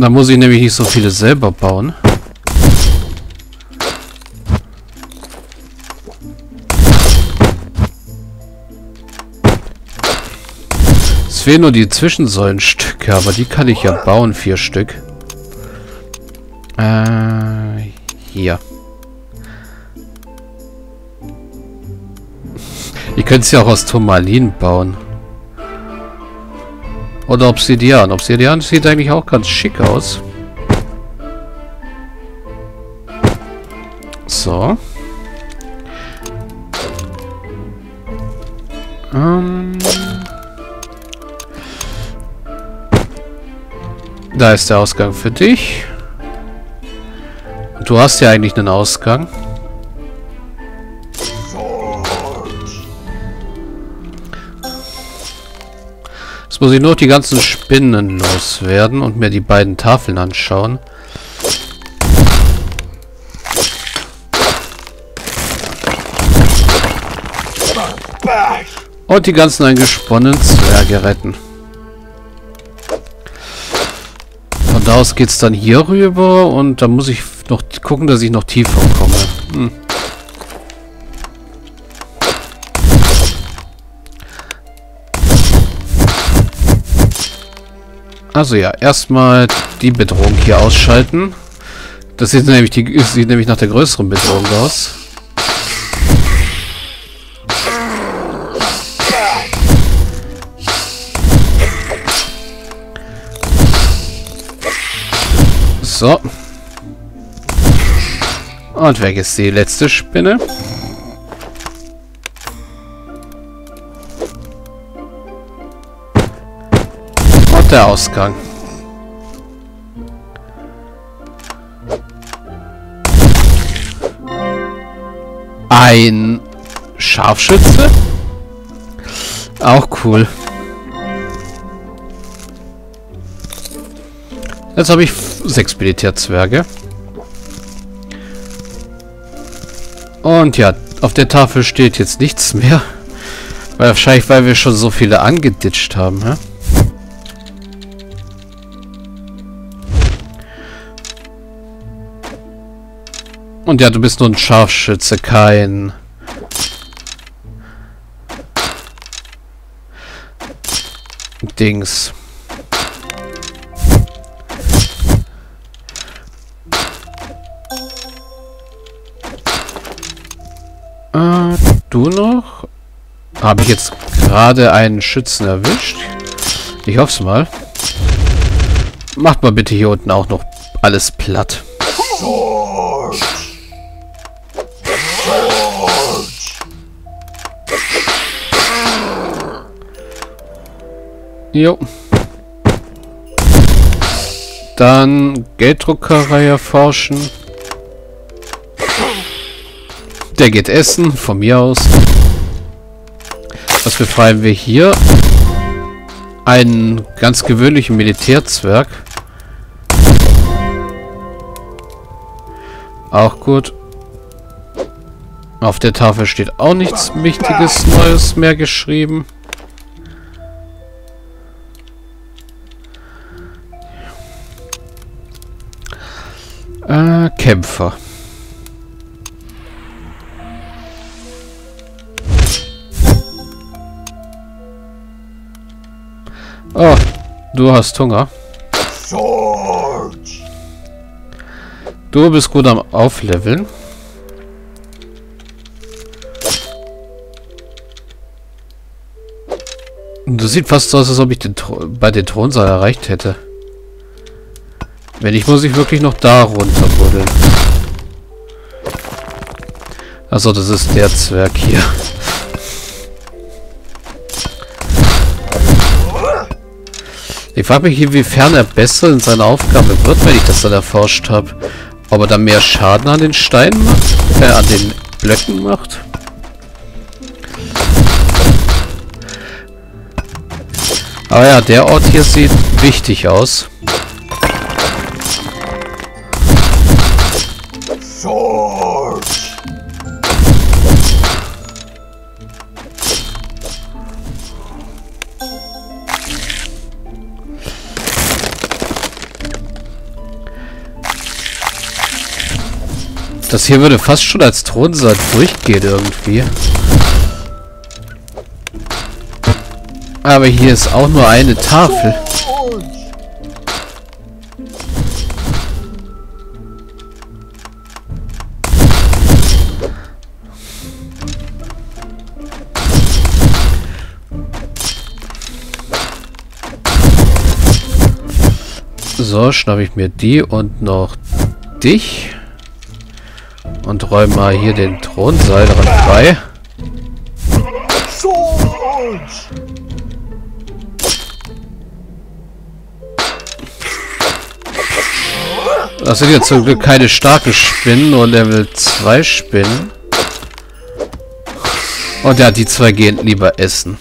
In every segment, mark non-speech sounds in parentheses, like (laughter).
Da muss ich nämlich nicht so viele selber bauen. Es fehlen nur die Zwischensäulenstücke, aber die kann ich ja bauen, vier Stück. Äh, hier. Ihr könnt es ja auch aus Turmalin bauen. Oder Obsidian. Obsidian sieht eigentlich auch ganz schick aus. So. Ähm. Da ist der Ausgang für dich. Du hast ja eigentlich einen Ausgang. Jetzt muss ich nur die ganzen Spinnen loswerden und mir die beiden Tafeln anschauen. Und die ganzen eingesponnenen Zwerge retten. Von da aus geht es dann hier rüber und da muss ich noch gucken, dass ich noch tiefer komme. Hm. Also ja, erstmal die Bedrohung hier ausschalten. Das sieht nämlich, die, sieht nämlich nach der größeren Bedrohung aus. So. Und weg ist die letzte Spinne. Der Ausgang. Ein Scharfschütze? Auch cool. Jetzt habe ich sechs Militärzwerge. Und ja, auf der Tafel steht jetzt nichts mehr. Wahrscheinlich, weil wir schon so viele angeditscht haben. Ja? Und ja, du bist nur ein Scharfschütze, kein... Dings. Äh, du noch? Habe ich jetzt gerade einen Schützen erwischt? Ich hoffe es mal. Macht mal bitte hier unten auch noch alles platt. Jo. Dann Gelddruckerei erforschen. Der geht essen, von mir aus. Was befreien wir hier? Einen ganz gewöhnlichen Militärzwerg. Auch gut. Auf der Tafel steht auch nichts Wichtiges Neues mehr geschrieben. Äh, Kämpfer. Oh, du hast Hunger. Du bist gut am Aufleveln. Du sieht fast so aus, als ob ich den bei den Thronsaal erreicht hätte. Wenn ich muss ich wirklich noch da runter buddeln. Achso, das ist der Zwerg hier. Ich frage mich, inwiefern er besser in seiner Aufgabe wird, wenn ich das dann erforscht habe. Ob er dann mehr Schaden an den Steinen macht? Äh, an den Blöcken macht? Aber ja, der Ort hier sieht wichtig aus. Hier würde fast schon als Thronsaal durchgehen irgendwie. Aber hier ist auch nur eine Tafel. So, schnappe ich mir die und noch dich. Und räume mal hier den Thronsaal dran frei. Das sind jetzt zum Glück keine starken Spinnen, nur Level 2 Spinnen. Und ja, die zwei gehen lieber essen.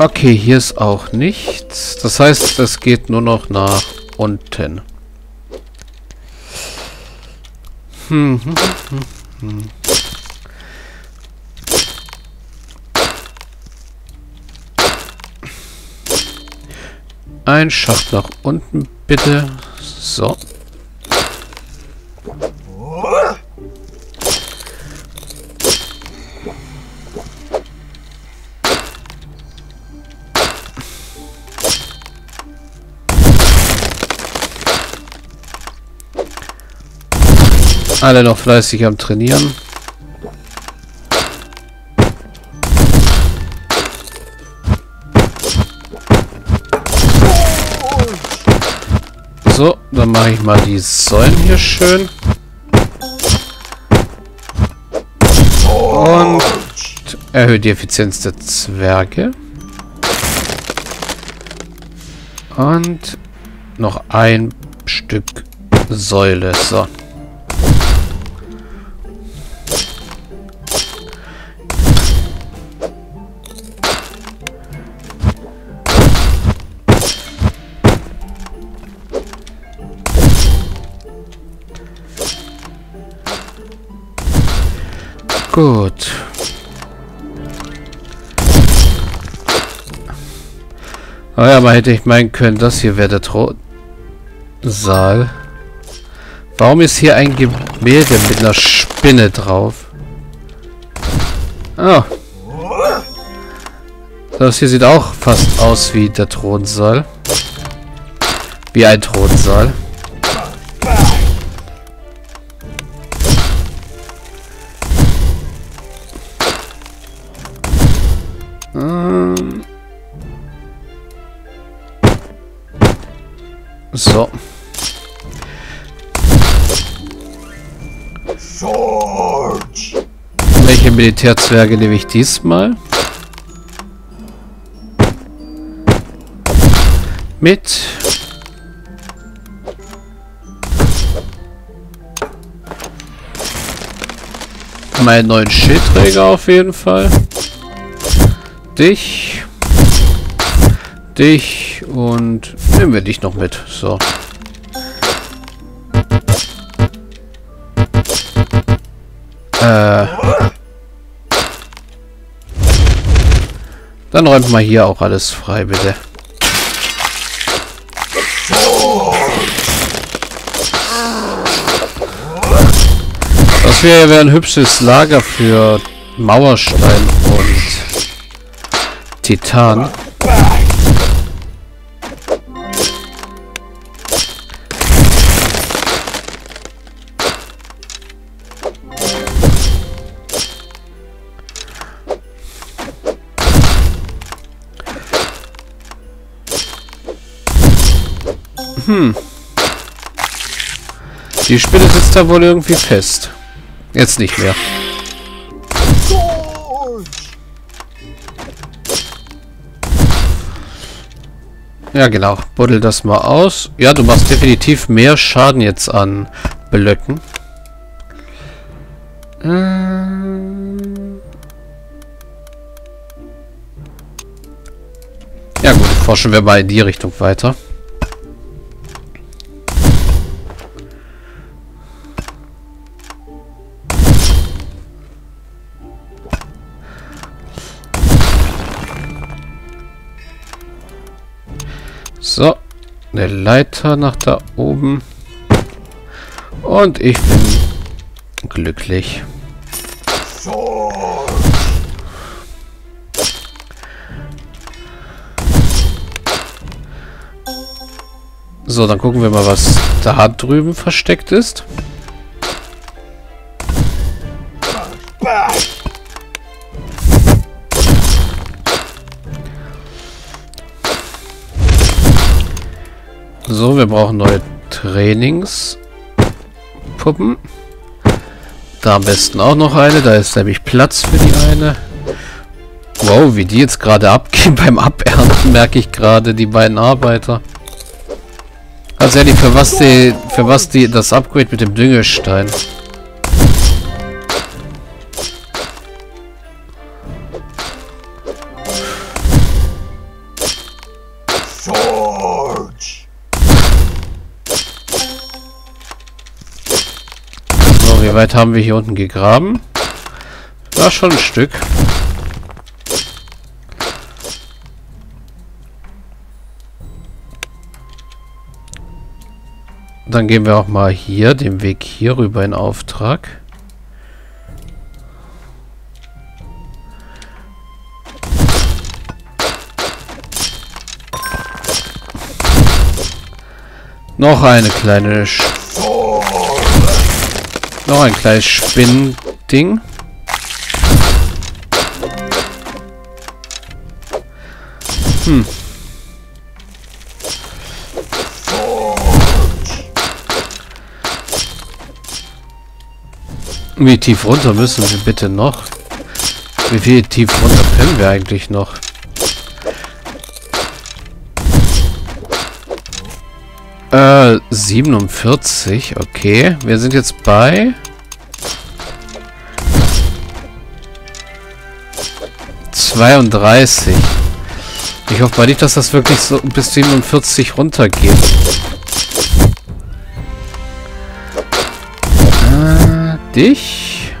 Okay, hier ist auch nichts. Das heißt, es geht nur noch nach unten. Hm, hm, hm, hm. Ein Schacht nach unten, bitte. So. Alle noch fleißig am Trainieren. So, dann mache ich mal die Säulen hier schön. Und erhöht die Effizienz der Zwerge. Und noch ein Stück Säule. So. Gut. Ah ja, mal hätte ich meinen können, das hier wäre der Thronsaal. Warum ist hier ein Gemälde mit einer Spinne drauf? Oh. Das hier sieht auch fast aus wie der Thronsaal. Wie ein Thronsaal. So. Welche Militärzwerge nehme ich diesmal? Mit. Meinen neuen Schildträger auf jeden Fall. Dich. Dich und nehmen wir dich noch mit. So. Äh. Dann räumt mal hier auch alles frei, bitte. Das wäre wär ein hübsches Lager für Mauerstein und Titan. Hm. Die Spinne sitzt da wohl irgendwie fest. Jetzt nicht mehr. Ja, genau. Buddel das mal aus. Ja, du machst definitiv mehr Schaden jetzt an Blöcken. Ähm ja gut, forschen wir mal in die Richtung weiter. Eine Leiter nach da oben. Und ich bin glücklich. So, dann gucken wir mal, was da drüben versteckt ist. Wir brauchen neue Trainingspuppen. Da am besten auch noch eine. Da ist nämlich Platz für die eine. Wow, wie die jetzt gerade abgehen (laughs) beim Abernten, merke ich gerade, die beiden Arbeiter. Also ehrlich, für was die, für was die, das Upgrade mit dem Düngestein? Weit haben wir hier unten gegraben? War schon ein Stück. Dann geben wir auch mal hier den Weg hier rüber in Auftrag. Noch eine kleine Sch noch ein kleines Spinnding. Hm. Wie tief runter müssen wir bitte noch? Wie viel tief runter können wir eigentlich noch? Äh, 47, okay. Wir sind jetzt bei... 32. Ich hoffe mal nicht, dass das wirklich so bis 47 runtergeht. Äh, dich?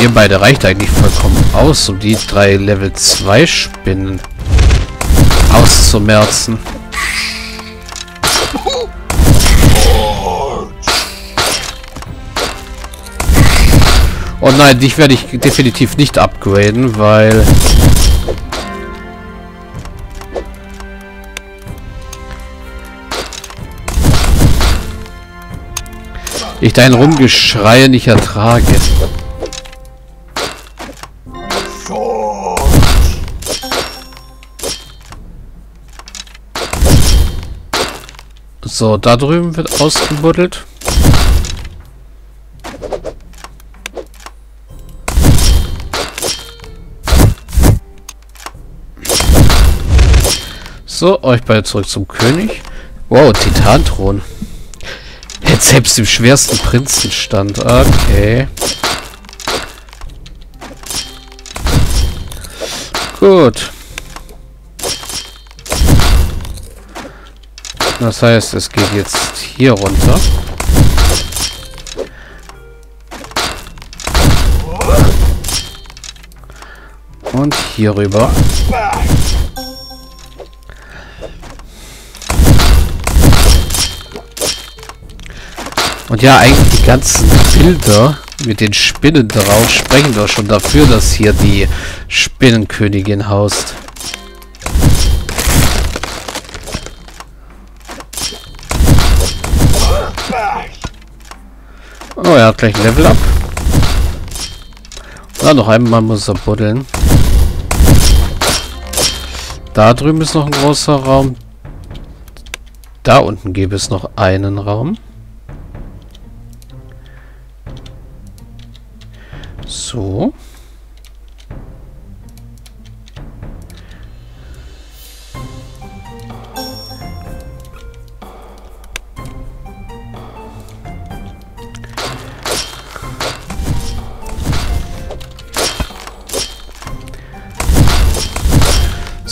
Ihr beide reicht eigentlich vollkommen aus, um die drei Level 2 Spinnen auszumerzen. Oh nein, dich werde ich definitiv nicht upgraden, weil... Ich dein Rumgeschrei nicht ertrage. So, da drüben wird ausgebuddelt. So, euch beide zurück zum König. Wow, Titanthron. Jetzt selbst im schwersten Prinzenstand. Okay. Gut. Das heißt, es geht jetzt hier runter. Und hier rüber. Und ja, eigentlich die ganzen Bilder mit den Spinnen drauf sprechen doch schon dafür, dass hier die Spinnenkönigin haust. Oh, er hat gleich ein Level up. Na, noch einmal muss er buddeln. Da drüben ist noch ein großer Raum. Da unten gäbe es noch einen Raum. So.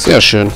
Sehr schön.